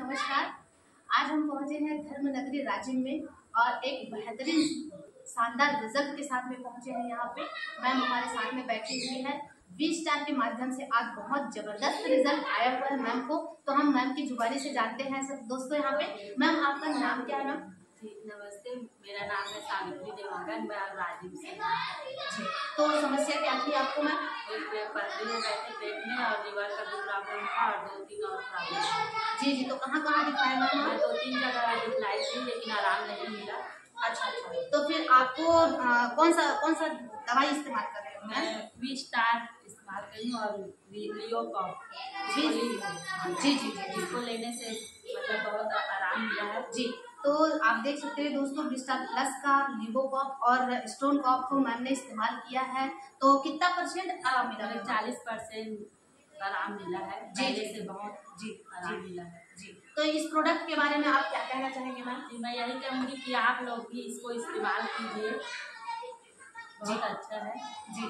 नमस्कार। आज हम पहुँचे हैं धर्म नगरी राजिम में और एक बेहतरीन शानदार रिज़ल्ट के साथ में पहुँचे हैं यहाँ पे। मैम हमारे साथ में बैठी हुई है। वी स्टार के माध्यम से आज बहुत ज़बरदस्त रिज़ल्ट आया हुआ है मैम को। तो हम मैम की जुबानी से जानते हैं सब दोस्तों यहाँ पे। मैम आपका नाम क्या है मैम? नमस्ते। मेरा नाम है सावित्री देवांगन। मैं राजीव से तो समस्या क्या थी आपको मैम? मैं हो पेट में और लीवर का भी प्रॉब्लम था और दो तीन और प्रॉब्लम जी जी तो कहाँ कहाँ दिखाया मैम मैं दो तीन जगह दिखलाई थी लेकिन आराम नहीं मिला। अच्छा अच्छा। तो फिर आपको आ, कौन सा कौन सा दवाई इस्तेमाल कर रहे हो? मैं वी स्टार इस्तेमाल करी हूँ और लियो जी, जी। जी जी जी जी। इसको लेने से मतलब बहुत आराम मिला है। जी। तो आप देख सकते हैं दोस्तों विस्टा प्लस का लिवो कॉप और स्टोन कॉप को मैम ने इस्तेमाल किया है। तो कितना परसेंट आराम मिला है चालीस परसेंट आराम मिला है। जी, पहले से बहुत जी आराम मिला है। जी। तो इस प्रोडक्ट के बारे में आप क्या कहना चाहेंगे मैम जी मैं यही कहूँगी कि आप लोग भी इसको इस्तेमाल कीजिए। बहुत अच्छा है। जी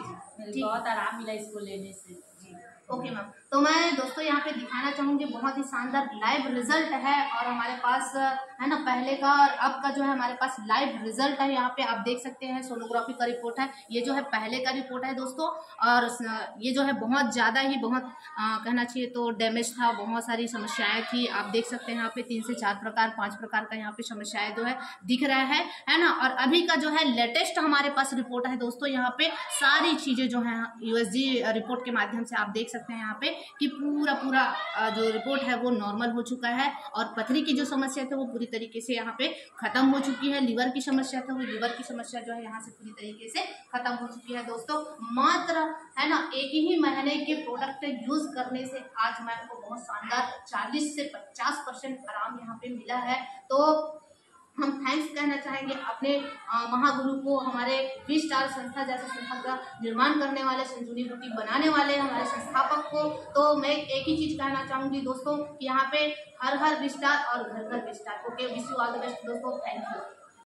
जी। बहुत आराम मिला इसको लेने से। जी। ओके मैम तो मैं दोस्तों यहाँ पे दिखाना चाहूँगी बहुत ही शानदार लाइव रिज़ल्ट है और हमारे पास है ना पहले का और अब का जो है हमारे पास लाइव रिज़ल्ट है यहाँ पे आप देख सकते हैं सोनोग्राफी का रिपोर्ट है ये जो है पहले का रिपोर्ट है दोस्तों और ये जो है बहुत ज़्यादा ही बहुत आ, कहना चाहिए तो डैमेज था बहुत सारी समस्याएँ थी आप देख सकते हैं यहाँ पे तीन से चार प्रकार पाँच प्रकार का यहाँ पे समस्याएँ जो है दिख रहा है है ना और अभी का जो है लेटेस्ट हमारे पास रिपोर्ट है दोस्तों यहाँ पे सारी चीज़ें जो है यूएसजी रिपोर्ट के माध्यम से आप देख सकते हैं यहाँ पे कि पूरा पूरा जो रिपोर्ट है वो नॉर्मल हो चुका है और पथरी की जो समस्या थी वो पूरी तरीके से यहाँ पे खत्म हो चुकी है। लीवर की समस्या थी वो लीवर की समस्या जो है यहाँ से पूरी तरीके से खत्म हो चुकी है दोस्तों। मात्र, है ना, एक ही महीने के प्रोडक्ट यूज़ करने से आज मैं आपको बहुत शानदार 40 से 50 परसेंट आराम यहाँ पे मिला है। तो हम थैंक्स कहना चाहेंगे अपने महागुरु को, हमारे वी स्टार संस्था जैसे संस्था का निर्माण करने वाले संजूनी बुटी बनाने वाले हमारे संस्थापक को। तो मैं एक ही चीज़ कहना चाहूँगी दोस्तों कि यहाँ पे हर हर विस्तार और घर घर विस्तार। Okay wish you all the best दोस्तों थैंक यू